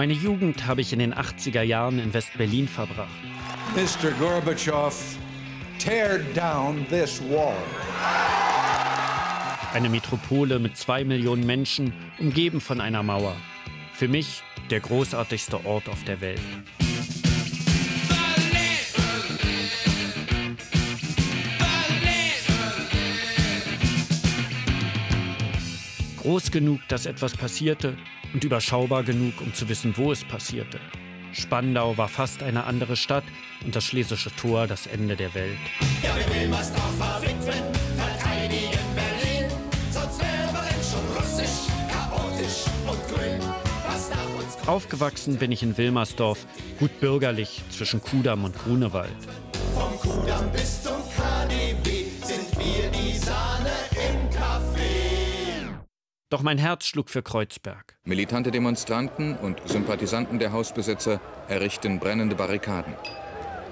Meine Jugend habe ich in den 80er Jahren in West-Berlin verbracht. Mr. Gorbatschow, tear down this wall. Eine Metropole mit zwei Millionen Menschen, umgeben von einer Mauer. Für mich der großartigste Ort auf der Welt. Groß genug, dass etwas passierte und überschaubar genug, um zu wissen, wo es passierte. Spandau war fast eine andere Stadt und das Schlesische Tor das Ende der Welt. Ja, wir Wilmersdorf verwitwen, verteidigen Berlin, sonst wären wir schon russisch, chaotisch und grün. Aufgewachsen bin ich in Wilmersdorf, gut bürgerlich zwischen Kudamm und Grunewald. Vom Kudamm bis Doch mein Herz schlug für Kreuzberg. Militante Demonstranten und Sympathisanten der Hausbesitzer errichten brennende Barrikaden.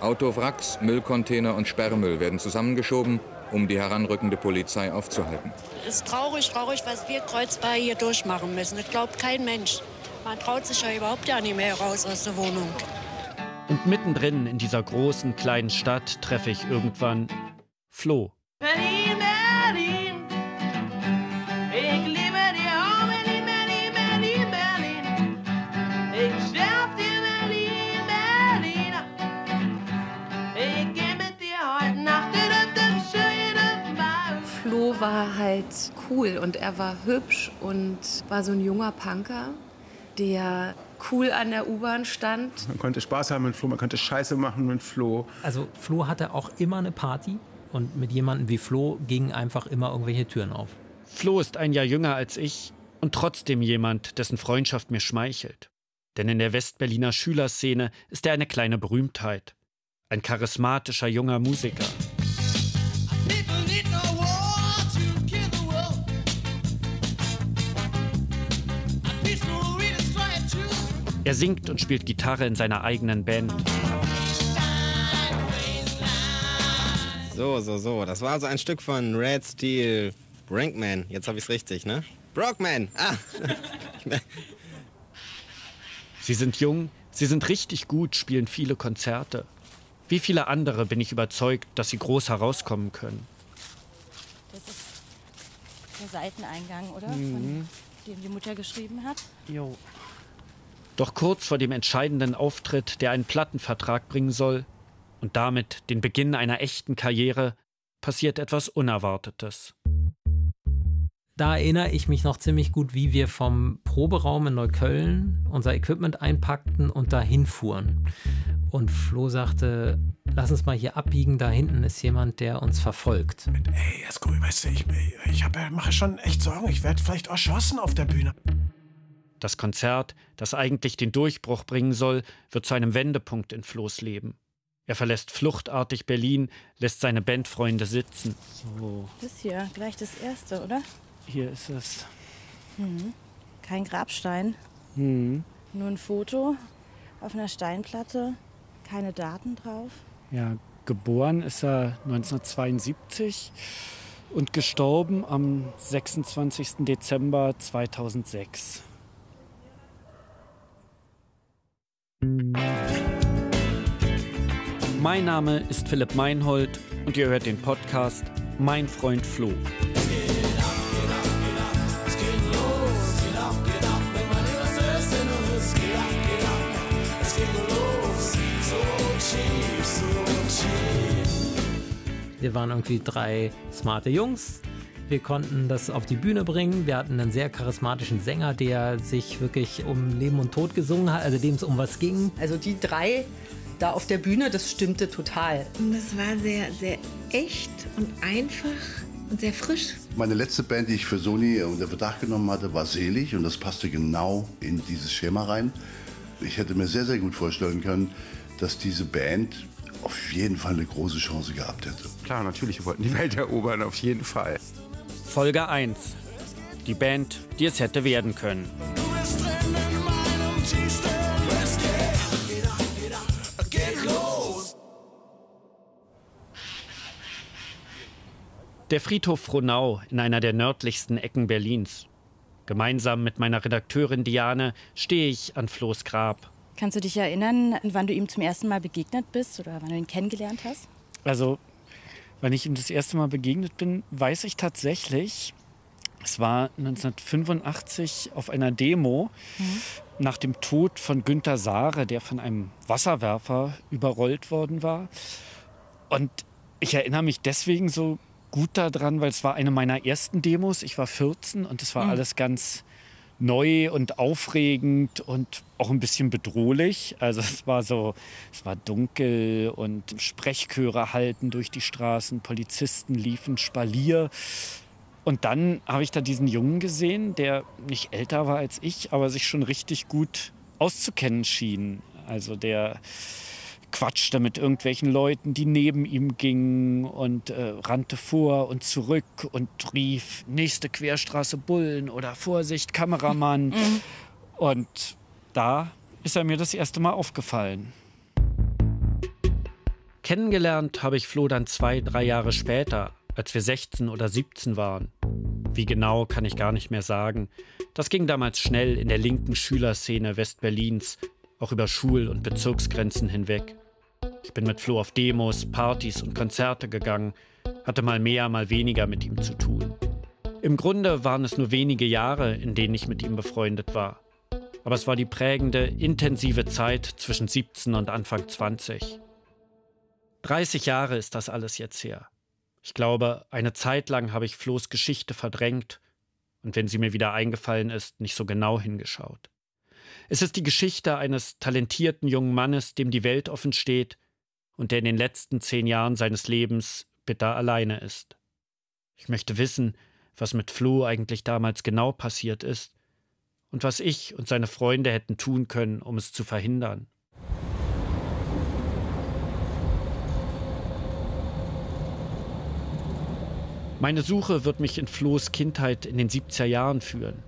Autowracks, Müllcontainer und Sperrmüll werden zusammengeschoben, um die heranrückende Polizei aufzuhalten. Es ist traurig, traurig, was wir Kreuzberg hier durchmachen müssen. Das glaubt kein Mensch. Man traut sich ja überhaupt ja nicht mehr raus aus der Wohnung. Und mittendrin in dieser großen, kleinen Stadt treffe ich irgendwann Flo. Berlin, war halt cool und er war hübsch und war so ein junger Punker der cool an der U-Bahn stand. Man konnte Spaß haben mit Flo, man konnte Scheiße machen mit Flo. Also Flo hatte auch immer eine Party und mit jemandem wie Flo gingen einfach immer irgendwelche Türen auf. Flo ist ein Jahr jünger als ich und trotzdem jemand, dessen Freundschaft mir schmeichelt. Denn in der Westberliner Schülerszene ist er eine kleine Berühmtheit. Ein charismatischer junger Musiker. Er singt und spielt Gitarre in seiner eigenen Band. So, so, so. Das war also ein Stück von Red Steel Brinkman. Jetzt habe ich es richtig, ne? Brockman. Ah. sie sind jung, sie sind richtig gut, spielen viele Konzerte. Wie viele andere bin ich überzeugt, dass sie groß herauskommen können. Das ist der Seiteneingang, oder? Mhm. Von dem die Mutter geschrieben hat. Jo. Doch kurz vor dem entscheidenden Auftritt, der einen Plattenvertrag bringen soll und damit den Beginn einer echten Karriere, passiert etwas Unerwartetes. Da erinnere ich mich noch ziemlich gut, wie wir vom Proberaum in Neukölln unser Equipment einpackten und dahin fuhren. Und Flo sagte, lass uns mal hier abbiegen, da hinten ist jemand, der uns verfolgt. Ey, Esko, weißt du, ich, ich hab, mache schon echt Sorgen, ich werde vielleicht erschossen auf der Bühne. Das Konzert, das eigentlich den Durchbruch bringen soll, wird zu einem Wendepunkt in Flo's Leben. Er verlässt fluchtartig Berlin, lässt seine Bandfreunde sitzen. So. Das hier, gleich das erste, oder? Hier ist es. Mhm. Kein Grabstein. Mhm. Nur ein Foto auf einer Steinplatte. Keine Daten drauf. Ja, geboren ist er 1972 und gestorben am 26. Dezember 2006. Mein Name ist Philipp Meinhold und ihr hört den Podcast Mein Freund Flo. Wir waren irgendwie drei smarte Jungs, wir konnten das auf die Bühne bringen. Wir hatten einen sehr charismatischen Sänger, der sich wirklich um Leben und Tod gesungen hat, also dem es um was ging. Also die drei da auf der Bühne, das stimmte total. Und das war sehr, sehr echt und einfach und sehr frisch. Meine letzte Band, die ich für Sony unter Verdacht genommen hatte, war Selig und das passte genau in dieses Schema rein. Ich hätte mir sehr, sehr gut vorstellen können, dass diese Band auf jeden Fall eine große Chance gehabt hätte. Klar, natürlich, wir wollten die Welt erobern, auf jeden Fall. Folge 1. Die Band, die es hätte werden können. Der Friedhof Frohnau in einer der nördlichsten Ecken Berlins. Gemeinsam mit meiner Redakteurin Diane stehe ich an Flo's Grab. Kannst du dich erinnern, wann du ihm zum ersten Mal begegnet bist oder wann du ihn kennengelernt hast? Also, wann ich ihm das erste Mal begegnet bin, weiß ich tatsächlich. Es war 1985 auf einer Demo mhm. nach dem Tod von Günter Sahre, der von einem Wasserwerfer überrollt worden war. Und ich erinnere mich deswegen so gut daran, weil es war eine meiner ersten Demos. Ich war 14 und es war mhm. alles ganz neu und aufregend und auch ein bisschen bedrohlich. Also es war so, es war dunkel und Sprechchöre halten durch die Straßen, Polizisten liefen Spalier. Und dann habe ich da diesen Jungen gesehen, der nicht älter war als ich, aber sich schon richtig gut auszukennen schien. Also der quatschte mit irgendwelchen Leuten, die neben ihm gingen und äh, rannte vor und zurück und rief, nächste Querstraße Bullen oder Vorsicht, Kameramann. Mhm. Und da ist er mir das erste Mal aufgefallen. Kennengelernt habe ich Flo dann zwei, drei Jahre später, als wir 16 oder 17 waren. Wie genau kann ich gar nicht mehr sagen. Das ging damals schnell in der linken Schülerszene Westberlins, auch über Schul- und Bezirksgrenzen hinweg. Ich bin mit Flo auf Demos, Partys und Konzerte gegangen, hatte mal mehr, mal weniger mit ihm zu tun. Im Grunde waren es nur wenige Jahre, in denen ich mit ihm befreundet war. Aber es war die prägende, intensive Zeit zwischen 17 und Anfang 20. 30 Jahre ist das alles jetzt her. Ich glaube, eine Zeit lang habe ich Flo's Geschichte verdrängt und wenn sie mir wieder eingefallen ist, nicht so genau hingeschaut. Es ist die Geschichte eines talentierten jungen Mannes, dem die Welt offen steht und der in den letzten zehn Jahren seines Lebens bitter alleine ist. Ich möchte wissen, was mit Flo eigentlich damals genau passiert ist und was ich und seine Freunde hätten tun können, um es zu verhindern. Meine Suche wird mich in Flohs Kindheit in den 70er Jahren führen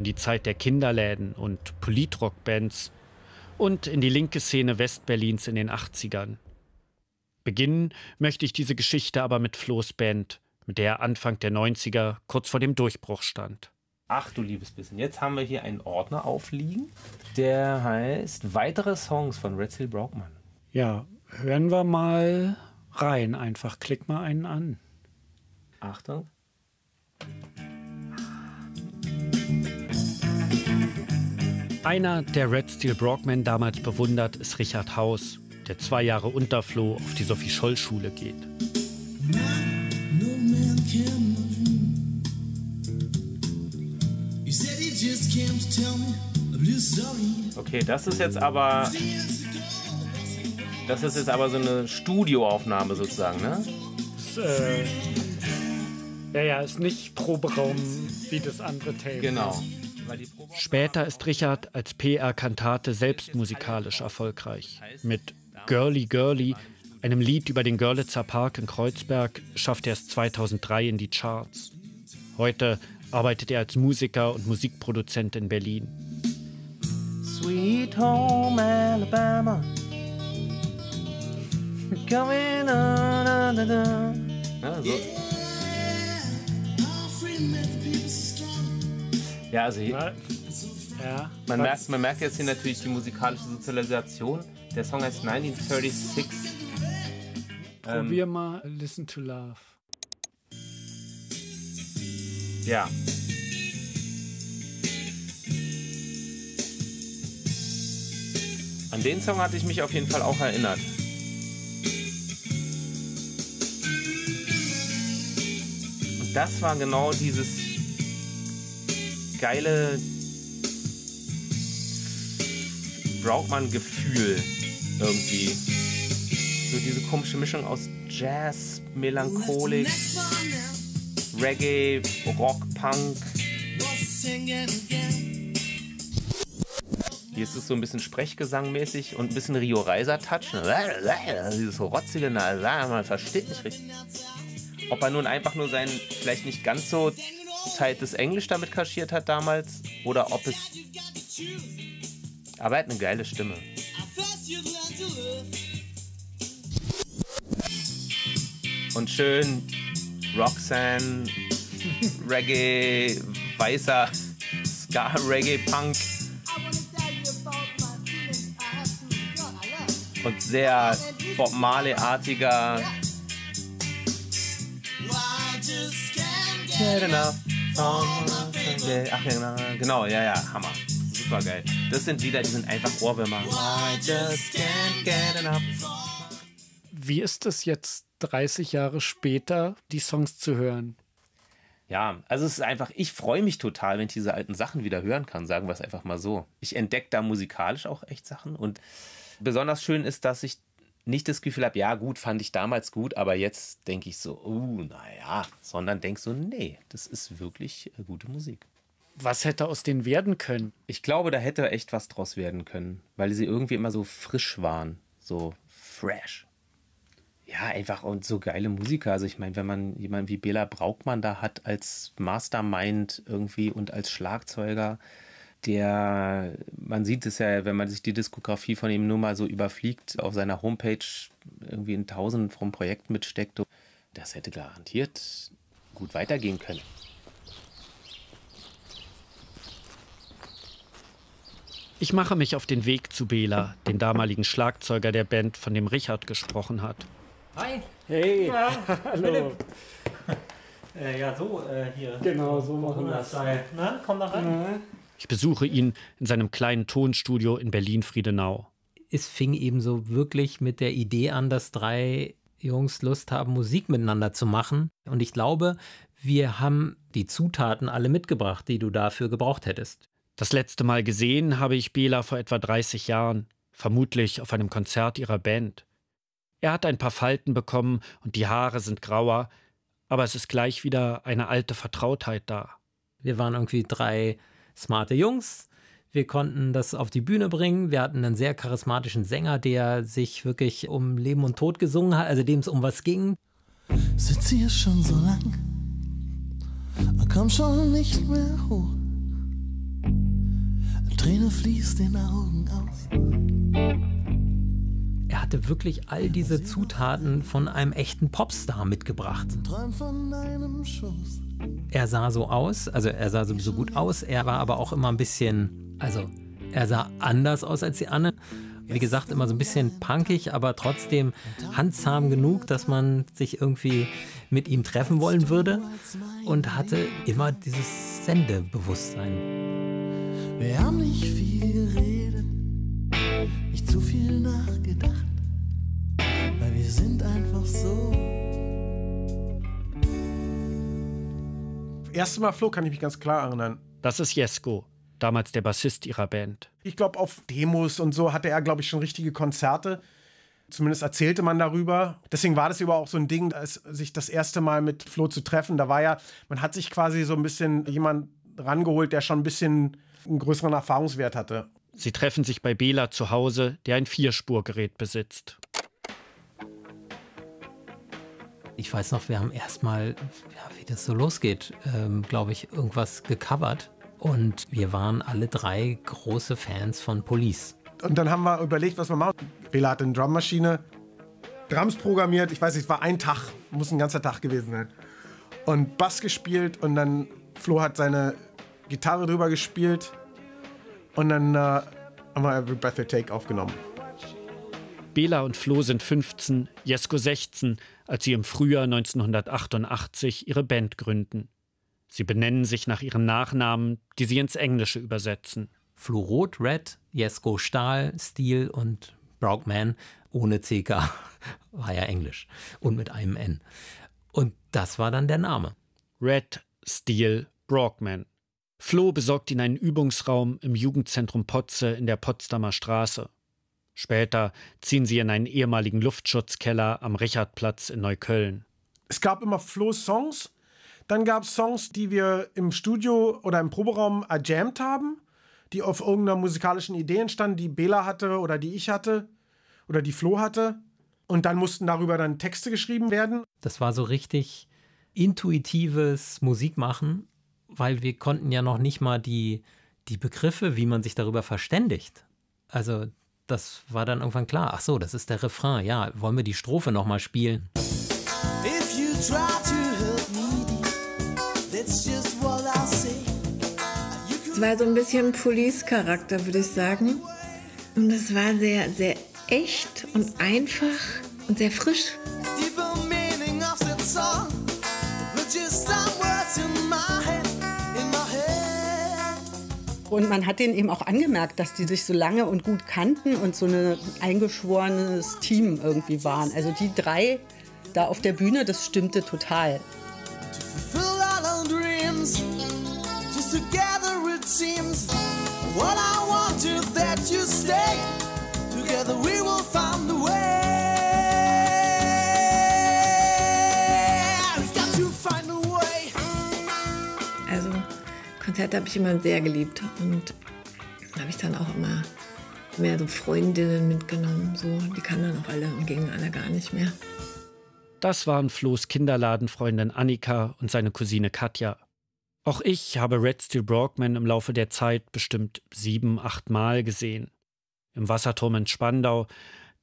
in die Zeit der Kinderläden und Politrockbands und in die linke Szene Westberlins in den 80ern. Beginnen möchte ich diese Geschichte aber mit Flo's Band, mit der er Anfang der 90er kurz vor dem Durchbruch stand. Ach du liebes Bisschen, jetzt haben wir hier einen Ordner aufliegen, der heißt Weitere Songs von Red Seal Brockman. Ja, hören wir mal rein, einfach klick mal einen an. Achtung. Einer, der Red Steel Brockman damals bewundert, ist Richard Haus, der zwei Jahre unter Flo auf die Sophie-Scholl-Schule geht. Okay, das ist jetzt aber. Das ist jetzt aber so eine Studioaufnahme sozusagen, ne? Das, äh, ja, ja, ist nicht Proberaum wie das andere Tape. Genau. Später ist Richard als PR-Kantate selbst musikalisch erfolgreich. Mit Girly Girly, einem Lied über den Görlitzer Park in Kreuzberg, schafft er es 2003 in die Charts. Heute arbeitet er als Musiker und Musikproduzent in Berlin. Sweet Home Alabama. Coming on, on, on. Ja, so. Ja, also hier, ja, man, merkt, man merkt jetzt hier natürlich die musikalische Sozialisation. Der Song heißt 1936. Probier ähm, mal Listen to Love. Ja. An den Song hatte ich mich auf jeden Fall auch erinnert. Und das war genau dieses geile Brautmann-Gefühl irgendwie. So diese komische Mischung aus Jazz, Melancholik, Reggae, Rock, Punk. Hier ist es so ein bisschen Sprechgesangmäßig und ein bisschen Rio Reiser Touch. Dieses rotzige, man versteht nicht richtig. Ob er nun einfach nur sein vielleicht nicht ganz so des Englisch damit kaschiert hat damals oder ob es. Aber er hat eine geile Stimme. Und schön Roxanne, Reggae, weißer Ska, Reggae, Punk. Und sehr Bob Marley-artiger. Ach ja, genau, ja, ja, Hammer. Super geil. Das sind Lieder, die sind einfach Ohrwürmer. Wie ist es jetzt 30 Jahre später, die Songs zu hören? Ja, also es ist einfach, ich freue mich total, wenn ich diese alten Sachen wieder hören kann, sagen wir es einfach mal so. Ich entdecke da musikalisch auch echt Sachen und besonders schön ist, dass ich nicht das Gefühl habe, ja gut, fand ich damals gut, aber jetzt denke ich so, uh, naja, sondern denke so, nee, das ist wirklich gute Musik. Was hätte aus denen werden können? Ich glaube, da hätte echt was draus werden können, weil sie irgendwie immer so frisch waren, so fresh. Ja, einfach und so geile Musiker. Also ich meine, wenn man jemanden wie Bela Braukmann da hat als Mastermind irgendwie und als Schlagzeuger, der, man sieht es ja, wenn man sich die Diskografie von ihm nur mal so überfliegt, auf seiner Homepage irgendwie in tausend vom Projekt mitsteckt, das hätte garantiert gut weitergehen können. Ich mache mich auf den Weg zu Bela, den damaligen Schlagzeuger der Band, von dem Richard gesprochen hat. Hi. Hey. Ja, hallo. Äh, ja, so äh, hier. Genau, so machen wir das. Na, komm da rein. Ich besuche ihn in seinem kleinen Tonstudio in Berlin-Friedenau. Es fing eben so wirklich mit der Idee an, dass drei Jungs Lust haben, Musik miteinander zu machen. Und ich glaube, wir haben die Zutaten alle mitgebracht, die du dafür gebraucht hättest. Das letzte Mal gesehen habe ich Bela vor etwa 30 Jahren, vermutlich auf einem Konzert ihrer Band. Er hat ein paar Falten bekommen und die Haare sind grauer, aber es ist gleich wieder eine alte Vertrautheit da. Wir waren irgendwie drei smarte Jungs. Wir konnten das auf die Bühne bringen. Wir hatten einen sehr charismatischen Sänger, der sich wirklich um Leben und Tod gesungen hat, also dem es um was ging. Sitze hier schon so lang komm schon nicht mehr hoch. Träne fließt den Augen aus. Er hatte wirklich all diese Zutaten von einem echten Popstar mitgebracht. Er sah so aus, also er sah sowieso gut aus, er war aber auch immer ein bisschen, also er sah anders aus als die anderen. Wie gesagt, immer so ein bisschen punkig, aber trotzdem handzahm genug, dass man sich irgendwie mit ihm treffen wollen würde und hatte immer dieses Sendebewusstsein. Wir haben nicht viel geredet, nicht zu viel nachgedacht, weil wir sind einfach so. Erste Mal Flo kann ich mich ganz klar erinnern. Das ist Jesko, damals der Bassist ihrer Band. Ich glaube, auf Demos und so hatte er, glaube ich, schon richtige Konzerte. Zumindest erzählte man darüber. Deswegen war das über auch so ein Ding, sich das erste Mal mit Flo zu treffen. Da war ja, man hat sich quasi so ein bisschen jemand rangeholt, der schon ein bisschen einen größeren Erfahrungswert hatte. Sie treffen sich bei Bela zu Hause, der ein Vierspurgerät besitzt. Ich weiß noch, wir haben erstmal, ja, wie das so losgeht, ähm, glaube ich, irgendwas gecovert. Und wir waren alle drei große Fans von Police. Und dann haben wir überlegt, was wir machen. Bela hatte eine Drummaschine, Drums programmiert. Ich weiß nicht, es war ein Tag, muss ein ganzer Tag gewesen sein. Und Bass gespielt und dann Flo hat seine Gitarre drüber gespielt und dann äh, haben wir Every Breath You Take aufgenommen. Bela und Flo sind 15, Jesko 16, als sie im Frühjahr 1988 ihre Band gründen. Sie benennen sich nach ihren Nachnamen, die sie ins Englische übersetzen. Flo Rot, Red, Jesko Stahl, Steel und Brockman ohne CK. War ja Englisch. Und mit einem N. Und das war dann der Name. Red, Steel, Brockman. Flo besorgt ihnen einen Übungsraum im Jugendzentrum Potze in der Potsdamer Straße. Später ziehen sie in einen ehemaligen Luftschutzkeller am Richardplatz in Neukölln. Es gab immer Flo-Songs. Dann gab es Songs, die wir im Studio oder im Proberaum erjammt haben, die auf irgendeiner musikalischen Idee entstanden, die Bela hatte oder die ich hatte oder die Flo hatte. Und dann mussten darüber dann Texte geschrieben werden. Das war so richtig intuitives Musikmachen weil wir konnten ja noch nicht mal die, die Begriffe, wie man sich darüber verständigt. Also das war dann irgendwann klar. Ach so, das ist der Refrain. Ja, wollen wir die Strophe noch mal spielen? If you try to hurt me, that's just what I say. Es war so ein bisschen Police-Charakter, würde ich sagen. Und es war sehr, sehr echt und einfach und sehr frisch. Und man hat denen eben auch angemerkt, dass die sich so lange und gut kannten und so ein eingeschworenes Team irgendwie waren. Also die drei da auf der Bühne, das stimmte total. Together we will find the Konzerte habe ich immer sehr geliebt und habe ich dann auch immer mehr so Freundinnen mitgenommen. So, die kamen dann auch alle und gingen alle gar nicht mehr. Das waren Flo's Kinderladenfreundin Annika und seine Cousine Katja. Auch ich habe Red Steel Brockman im Laufe der Zeit bestimmt sieben, acht Mal gesehen. Im Wasserturm in Spandau,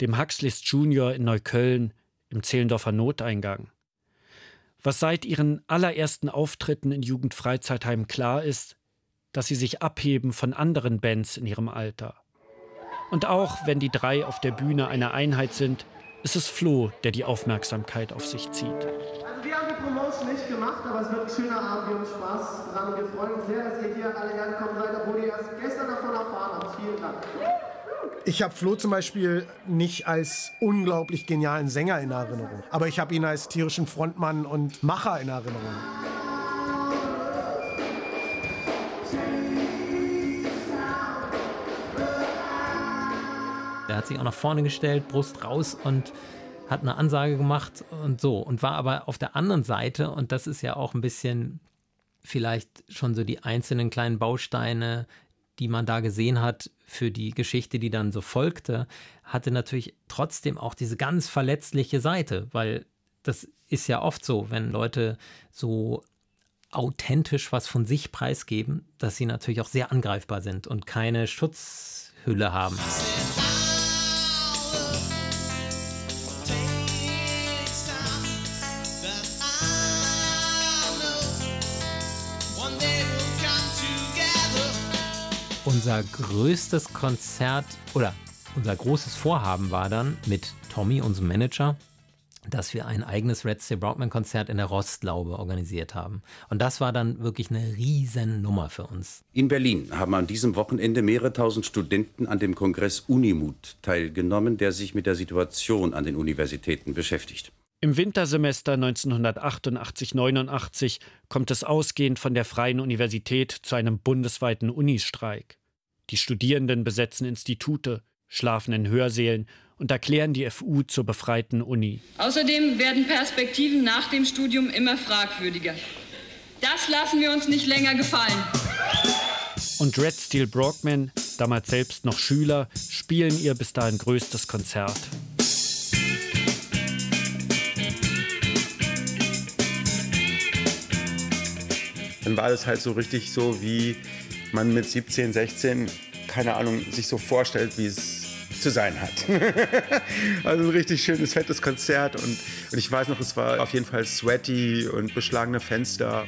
dem Huxleys Junior in Neukölln, im Zehlendorfer Noteingang. Was seit ihren allerersten Auftritten in Jugendfreizeitheim klar ist, dass sie sich abheben von anderen Bands in ihrem Alter. Und auch wenn die drei auf der Bühne eine Einheit sind, ist es Flo, der die Aufmerksamkeit auf sich zieht. Also wir haben die Promotion nicht gemacht, aber es wird ein schöner Abend, wir haben Spaß zusammen. Wir freuen uns sehr, dass ihr hier alle hergekommen seid, obwohl ihr erst gestern davon erfahren habt. Vielen Dank. Ich habe Flo zum Beispiel nicht als unglaublich genialen Sänger in Erinnerung, aber ich habe ihn als tierischen Frontmann und Macher in Erinnerung. Er hat sich auch nach vorne gestellt, Brust raus und hat eine Ansage gemacht und so und war aber auf der anderen Seite und das ist ja auch ein bisschen vielleicht schon so die einzelnen kleinen Bausteine die man da gesehen hat für die Geschichte, die dann so folgte, hatte natürlich trotzdem auch diese ganz verletzliche Seite, weil das ist ja oft so, wenn Leute so authentisch was von sich preisgeben, dass sie natürlich auch sehr angreifbar sind und keine Schutzhülle haben. Unser größtes Konzert oder unser großes Vorhaben war dann mit Tommy, unserem Manager, dass wir ein eigenes Red Steel Broadman Konzert in der Rostlaube organisiert haben. Und das war dann wirklich eine Riesennummer für uns. In Berlin haben an diesem Wochenende mehrere tausend Studenten an dem Kongress Unimut teilgenommen, der sich mit der Situation an den Universitäten beschäftigt. Im Wintersemester 1988-89 kommt es ausgehend von der Freien Universität zu einem bundesweiten Unistreik. Die Studierenden besetzen Institute, schlafen in Hörsälen und erklären die FU zur befreiten Uni. Außerdem werden Perspektiven nach dem Studium immer fragwürdiger. Das lassen wir uns nicht länger gefallen. Und Red Steel Brockman, damals selbst noch Schüler, spielen ihr bis dahin größtes Konzert. dann war das halt so richtig so, wie man mit 17, 16, keine Ahnung, sich so vorstellt, wie es zu sein hat. also ein richtig schönes, fettes Konzert und, und, ich weiß noch, es war auf jeden Fall sweaty und beschlagene Fenster.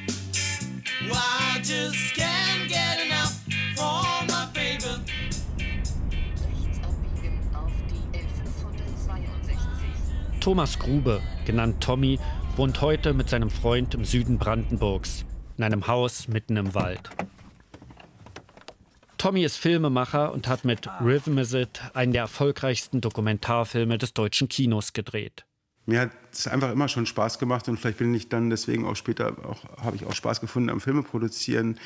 Thomas Grube, genannt Tommy, wohnt heute mit seinem Freund im Süden Brandenburgs in einem Haus mitten im Wald. Tommy ist Filmemacher und hat mit Rhythm Is It einen der erfolgreichsten Dokumentarfilme des deutschen Kinos gedreht. Mir hat es einfach immer schon Spaß gemacht und vielleicht bin ich dann deswegen auch später auch habe ich auch Spaß gefunden am Filme produzieren,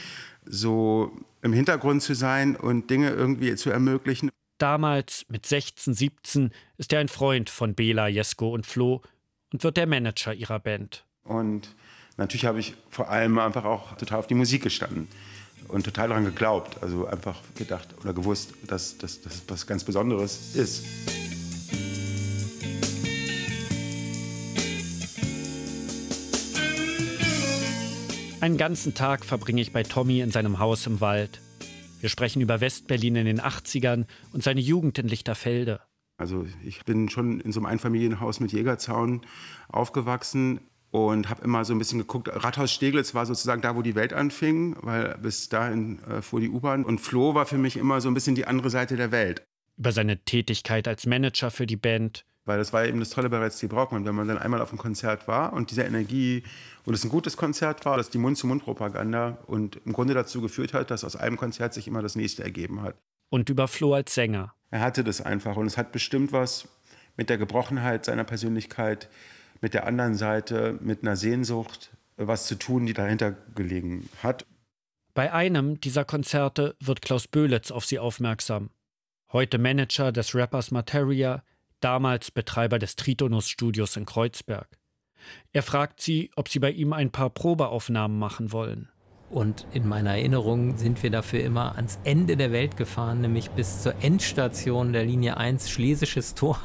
so im Hintergrund zu sein und Dinge irgendwie zu ermöglichen. Damals mit 16, 17 ist er ein Freund von Bela, Jesko und Flo und wird der Manager ihrer Band. Und Natürlich habe ich vor allem einfach auch total auf die Musik gestanden und total daran geglaubt. Also einfach gedacht oder gewusst, dass das was ganz Besonderes ist. Einen ganzen Tag verbringe ich bei Tommy in seinem Haus im Wald. Wir sprechen über Westberlin in den 80ern und seine Jugend in Lichterfelde. Also ich bin schon in so einem Einfamilienhaus mit Jägerzaun aufgewachsen und habe immer so ein bisschen geguckt. Rathaus Steglitz war sozusagen da, wo die Welt anfing, weil bis dahin äh, fuhr die U-Bahn. Und Flo war für mich immer so ein bisschen die andere Seite der Welt. Über seine Tätigkeit als Manager für die Band. Weil das war eben das Tolle bei Red Steel Brockman, wenn man dann einmal auf einem Konzert war und diese Energie und es ein gutes Konzert war, dass die Mund-zu-Mund-Propaganda und im Grunde dazu geführt hat, dass aus einem Konzert sich immer das nächste ergeben hat. Und über Flo als Sänger. Er hatte das einfach und es hat bestimmt was mit der Gebrochenheit seiner Persönlichkeit, mit der anderen Seite, mit einer Sehnsucht, was zu tun, die dahinter gelegen hat. Bei einem dieser Konzerte wird Klaus Böhlitz auf sie aufmerksam. Heute Manager des Rappers Materia, damals Betreiber des Tritonus-Studios in Kreuzberg. Er fragt sie, ob sie bei ihm ein paar Probeaufnahmen machen wollen. Und in meiner Erinnerung sind wir dafür immer ans Ende der Welt gefahren, nämlich bis zur Endstation der Linie 1 Schlesisches Tor.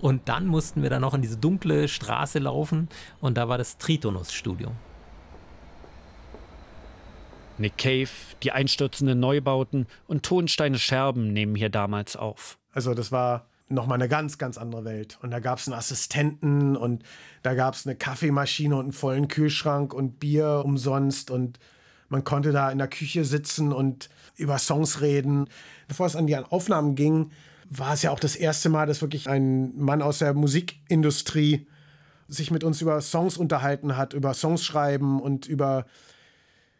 Und dann mussten wir dann noch in diese dunkle Straße laufen und da war das Tritonus-Studio. Nick Cave, die einstürzenden Neubauten und Tonsteine Scherben nehmen hier damals auf. Also das war nochmal eine ganz, ganz andere Welt. Und da gab es einen Assistenten und da gab es eine Kaffeemaschine und einen vollen Kühlschrank und Bier umsonst und man konnte da in der Küche sitzen und über Songs reden. Bevor es an die Aufnahmen ging, war es ja auch das erste Mal, dass wirklich ein Mann aus der Musikindustrie sich mit uns über Songs unterhalten hat, über Songs schreiben und über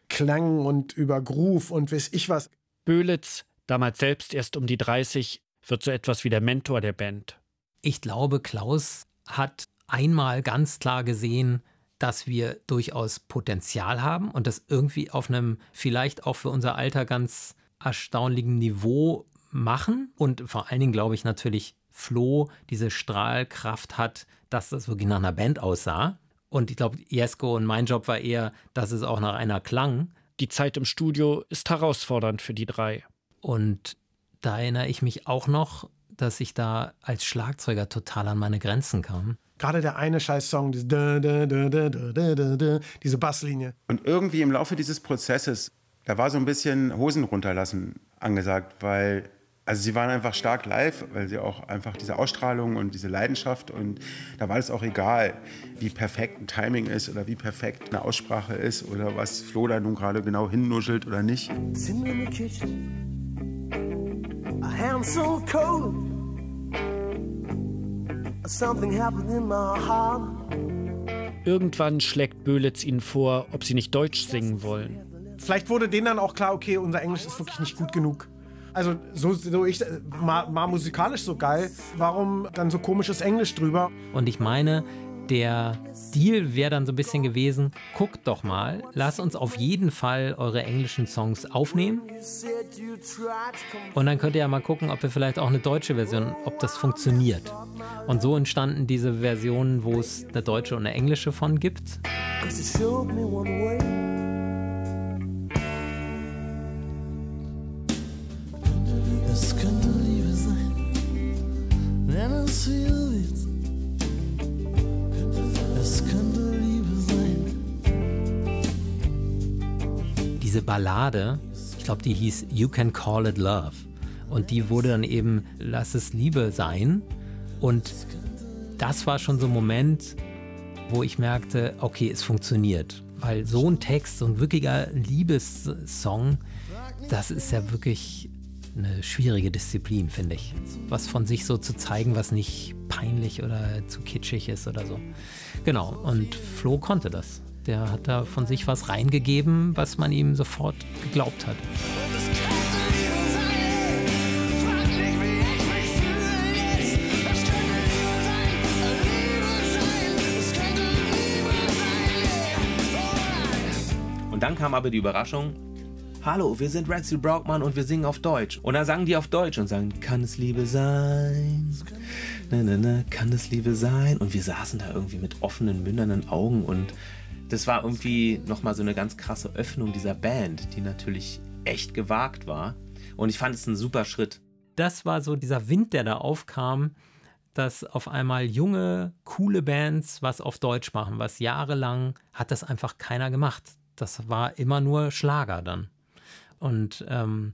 Klang und über Groove und weiß ich was. Böhlitz, damals selbst erst um die 30, wird so etwas wie der Mentor der Band. Ich glaube, Klaus hat einmal ganz klar gesehen, dass wir durchaus Potenzial haben und das irgendwie auf einem vielleicht auch für unser Alter ganz erstaunlichen Niveau machen. Und vor allen Dingen glaube ich natürlich, Flo diese Strahlkraft hat, dass das wirklich nach einer Band aussah. Und ich glaube, Jesko und mein Job war eher, dass es auch nach einer klang. Die Zeit im Studio ist herausfordernd für die drei. Und da erinnere ich mich auch noch, dass ich da als Schlagzeuger total an meine Grenzen kam. Gerade der eine Scheiß-Song, diese, diese Basslinie. Und irgendwie im Laufe dieses Prozesses, da war so ein bisschen Hosen runterlassen angesagt, weil also sie waren einfach stark live, weil sie auch einfach diese Ausstrahlung und diese Leidenschaft und da war es auch egal, wie perfekt ein Timing ist oder wie perfekt eine Aussprache ist oder was Flo da nun gerade genau hinnuschelt oder nicht. Sitting in the kitchen, a hand so cold, something happened in my heart. Irgendwann schlägt Böhlitz ihnen vor, ob sie nicht Deutsch singen wollen. Vielleicht wurde denen dann auch klar, okay, unser Englisch ist wirklich nicht gut genug. Also so, so ich mal, mal musikalisch so geil, warum dann so komisches Englisch drüber? Und ich meine, der Deal wäre dann so ein bisschen gewesen, guckt doch mal, lasst uns auf jeden Fall eure englischen Songs aufnehmen. Und dann könnt ihr ja mal gucken, ob wir vielleicht auch eine deutsche Version, ob das funktioniert. Und so entstanden diese Versionen, wo es eine deutsche und eine englische von gibt. Es könnte Liebe sein, wenn es viel. Es könnte Liebe sein. Diese Ballade, ich glaube, die hieß You Can Call It Love. Und die wurde dann eben Lass es Liebe sein. Und das war schon so ein Moment, wo ich merkte, okay, es funktioniert. Weil so ein Text, so ein wirklicher Liebessong, das ist ja wirklich eine schwierige Disziplin, finde ich. Was von sich so zu zeigen, was nicht peinlich oder zu kitschig ist oder so. Genau, und Flo konnte das. Der hat da von sich was reingegeben, was man ihm sofort geglaubt hat. Und dann kam aber die Überraschung, Hallo, wir sind Red Steel Brockman und wir singen auf Deutsch. Und dann sagen die auf Deutsch und sagen, kann es Liebe sein? Na, na, na, kann es Liebe sein? Und wir saßen da irgendwie mit offenen, mündernden Augen und das war irgendwie nochmal so eine ganz krasse Öffnung dieser Band, die natürlich echt gewagt war. Und ich fand es ein super Schritt. Das war so dieser Wind, der da aufkam, dass auf einmal junge, coole Bands was auf Deutsch machen, was jahrelang hat das einfach keiner gemacht. Das war immer nur Schlager dann. Und ähm,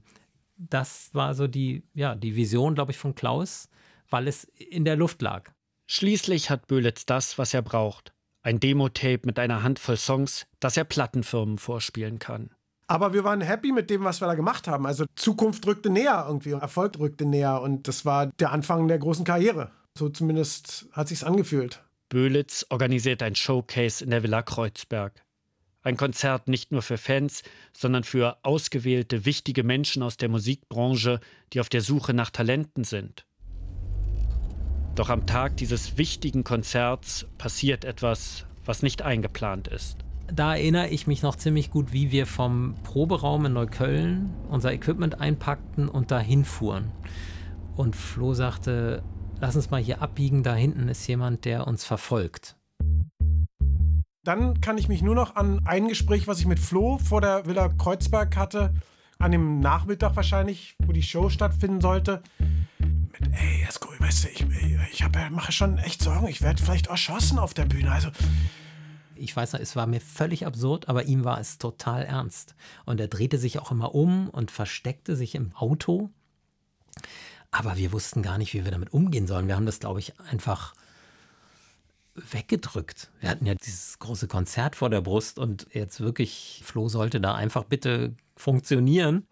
das war so die, ja, die Vision, glaube ich, von Klaus, weil es in der Luft lag. Schließlich hat Böhlitz das, was er braucht. Ein Demo-Tape mit einer Handvoll Songs, das er Plattenfirmen vorspielen kann. Aber wir waren happy mit dem, was wir da gemacht haben. Also Zukunft rückte näher irgendwie, Erfolg rückte näher und das war der Anfang der großen Karriere. So zumindest hat sich's angefühlt. Böhlitz organisiert ein Showcase in der Villa Kreuzberg. Ein Konzert nicht nur für Fans, sondern für ausgewählte wichtige Menschen aus der Musikbranche, die auf der Suche nach Talenten sind. Doch am Tag dieses wichtigen Konzerts passiert etwas, was nicht eingeplant ist da erinnere ich mich noch ziemlich gut, wie wir vom Proberaum in Neukölln unser Equipment einpackten und dahin fuhren. Und Flo sagte, lass uns mal hier abbiegen, da hinten ist jemand, der uns verfolgt. Dann kann ich mich nur noch an ein Gespräch, was ich mit Flo vor der Villa Kreuzberg hatte, an dem Nachmittag wahrscheinlich, wo die Show stattfinden sollte. Mit, ey, Esko, weißt du, ich, ich hab, mache schon echt Sorgen, ich werde vielleicht erschossen auf der Bühne. Also ich weiß noch, es war mir völlig absurd, aber ihm war es total ernst. Und er drehte sich auch immer um und versteckte sich im Auto. Aber wir wussten gar nicht, wie wir damit umgehen sollen. Wir haben das, glaube ich, einfach weggedrückt. Wir hatten ja dieses große Konzert vor der Brust und jetzt wirklich, Flo sollte da einfach bitte funktionieren.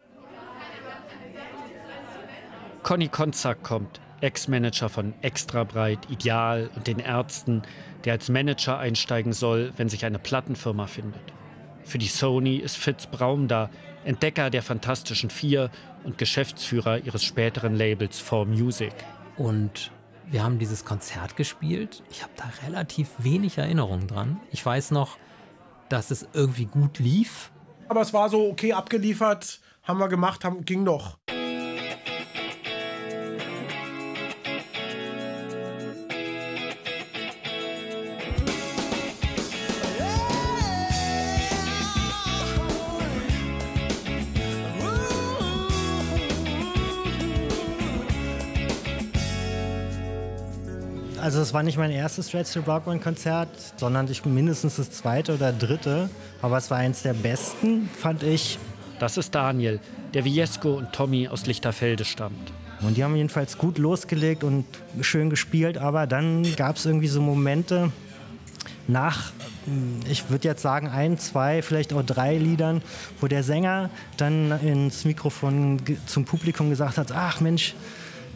Conny Konzak kommt. Ex-Manager von Extra Breit, Ideal und den Ärzten, der als Manager einsteigen soll, wenn sich eine Plattenfirma findet. Für die Sony ist Fitz Braum da, Entdecker der Fantastischen Vier und Geschäftsführer ihres späteren Labels 4Music. Und wir haben dieses Konzert gespielt. Ich habe da relativ wenig Erinnerungen dran. Ich weiß noch, dass es irgendwie gut lief. Aber es war so okay abgeliefert, haben wir gemacht, haben, ging doch. War nicht mein erstes Stretch to Brockman Konzert, sondern ich mindestens das zweite oder dritte. Aber es war eins der besten, fand ich. Das ist Daniel, der wie Jesko und Tommy aus Lichterfelde stammt. Und die haben jedenfalls gut losgelegt und schön gespielt, aber dann gab es irgendwie so Momente nach, ich würde jetzt sagen, ein, zwei, vielleicht auch drei Liedern, wo der Sänger dann ins Mikrofon zum Publikum gesagt hat, ach Mensch,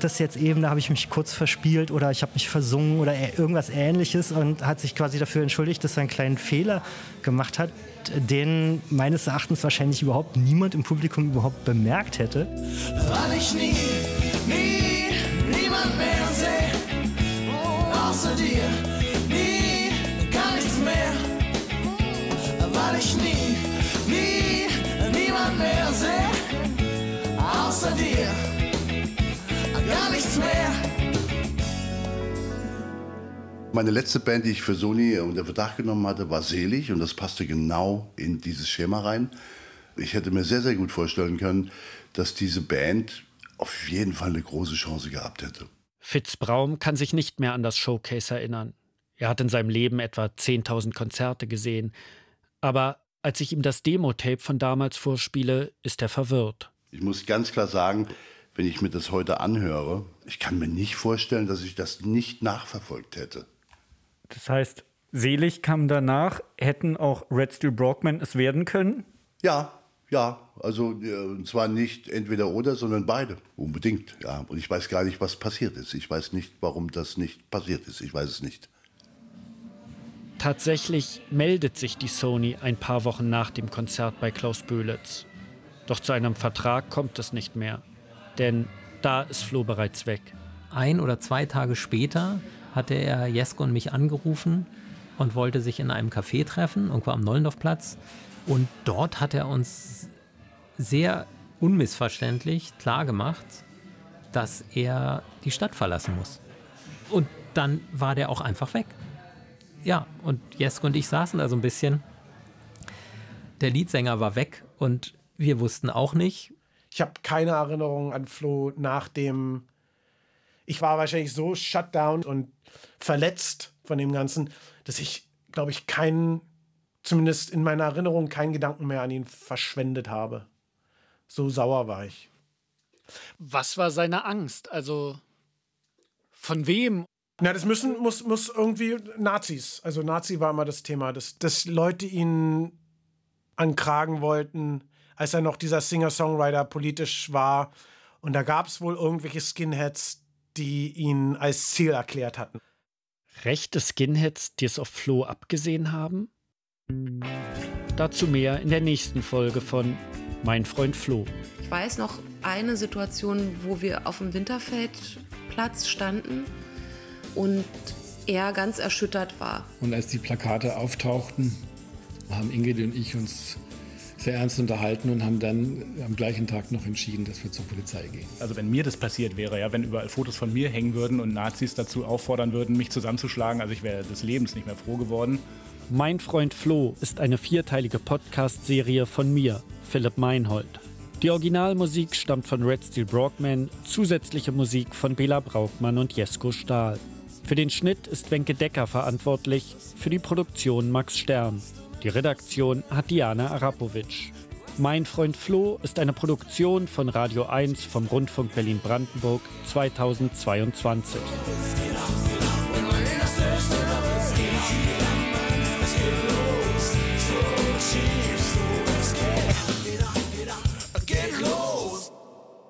das jetzt eben, da habe ich mich kurz verspielt oder ich habe mich versungen oder irgendwas ähnliches und hat sich quasi dafür entschuldigt, dass er einen kleinen Fehler gemacht hat, den meines Erachtens wahrscheinlich überhaupt niemand im Publikum überhaupt bemerkt hätte. Weil ich nie, nie, gar nichts mehr. Meine letzte Band, die ich für Sony unter Verdacht genommen hatte, war Selig und das passte genau in dieses Schema rein. Ich hätte mir sehr, sehr gut vorstellen können, dass diese Band auf jeden Fall eine große Chance gehabt hätte. Fitz Braum kann sich nicht mehr an das Showcase erinnern. Er hat in seinem Leben etwa 10.000 Konzerte gesehen. Aber als ich ihm das Demo-Tape von damals vorspiele, ist er verwirrt. Ich muss ganz klar sagen, wenn ich mir das heute anhöre, ich kann mir nicht vorstellen, dass ich das nicht nachverfolgt hätte. Das heißt, Selig kam danach, hätten auch Red Steel Brockman es werden können? Ja, ja, also äh, und zwar nicht entweder oder, sondern beide. Unbedingt, ja. Und ich weiß gar nicht, was passiert ist. Ich weiß nicht, warum das nicht passiert ist. Ich weiß es nicht. Tatsächlich meldet sich die Sony ein paar Wochen nach dem Konzert bei Klaus Böhlitz. Doch zu einem Vertrag kommt es nicht mehr denn da ist Flo bereits weg. Ein oder zwei Tage später hatte er Jesko und mich angerufen und wollte sich in einem Café treffen, irgendwo am Nollendorfplatz. Und dort hat er uns sehr unmissverständlich klargemacht, dass er die Stadt verlassen muss. Und dann war der auch einfach weg. Ja, und Jesko und ich saßen da so ein bisschen. Der Leadsänger war weg und wir wussten auch nicht, ich habe keine Erinnerung an Flo nach dem. Ich war wahrscheinlich so shut down und verletzt von dem Ganzen, dass ich, glaube ich, keinen, zumindest in meiner Erinnerung, keinen Gedanken mehr an ihn verschwendet habe. So sauer war ich. Was war seine Angst? Also von wem? Na, das müssen, muss, muss irgendwie Nazis. Also Nazi war immer das Thema, dass, dass Leute ihn ankragen wollten, als er noch dieser Singer-Songwriter politisch war. Und da gab es wohl irgendwelche Skinheads, die ihn als Ziel erklärt hatten. Rechte Skinheads, die es auf Flo abgesehen haben? Dazu mehr in der nächsten Folge von Mein Freund Flo. Ich weiß noch eine Situation, wo wir auf dem Winterfeldplatz standen und er ganz erschüttert war. Und als die Plakate auftauchten, haben Ingrid und ich uns sehr ernst unterhalten und haben dann am gleichen Tag noch entschieden, dass wir zur Polizei gehen. Also wenn mir das passiert wäre, ja, wenn überall Fotos von mir hängen würden und Nazis dazu auffordern würden, mich zusammenzuschlagen, also ich wäre des Lebens nicht mehr froh geworden. Mein Freund Flo ist eine vierteilige Podcast-Serie von mir, Philipp Meinhold. Die Originalmusik stammt von Red Steel Brockman, zusätzliche Musik von Bela Braukmann und Jesko Stahl. Für den Schnitt ist Wenke Decker verantwortlich, für die Produktion Max Stern. Die Redaktion hat Diana Arapovic. Mein Freund Flo ist eine Produktion von Radio 1 vom Rundfunk Berlin-Brandenburg 2022.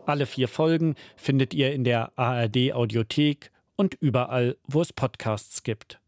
Alle vier Folgen findet ihr in der ARD Audiothek und überall, wo es Podcasts gibt.